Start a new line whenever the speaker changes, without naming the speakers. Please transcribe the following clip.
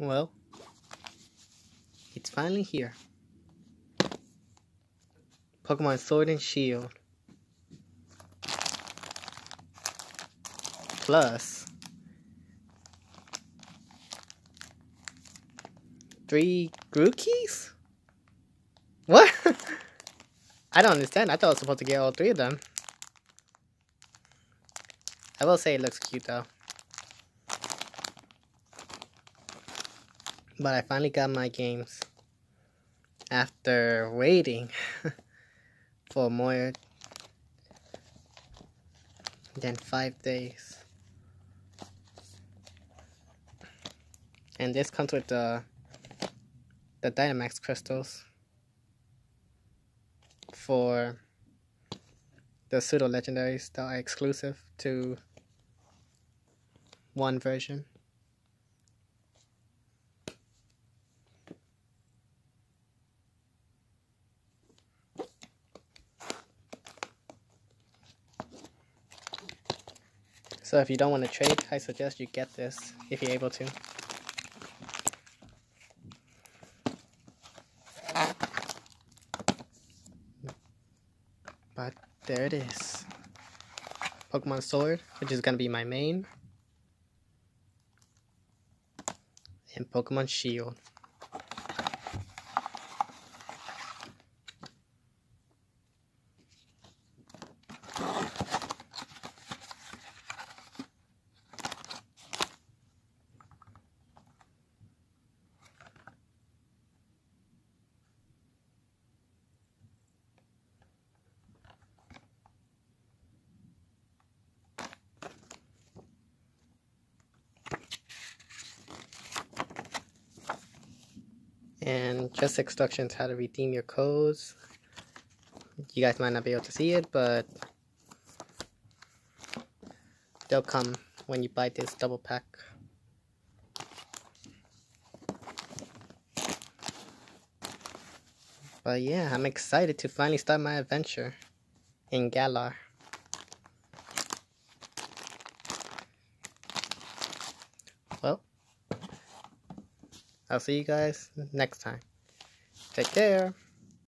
Well, it's finally here. Pokemon Sword and Shield. Plus three Grookeys? What? I don't understand. I thought I was supposed to get all three of them. I will say it looks cute though. But I finally got my games after waiting for more than five days. And this comes with the the Dynamax crystals for the pseudo legendaries that are exclusive to one version. So if you don't want to trade, I suggest you get this if you're able to. But there it is. Pokemon Sword, which is going to be my main. And Pokemon Shield. And just instructions how to redeem your codes. You guys might not be able to see it, but they'll come when you buy this double pack. But yeah, I'm excited to finally start my adventure in Galar. Well, I'll see you guys next time. Take care.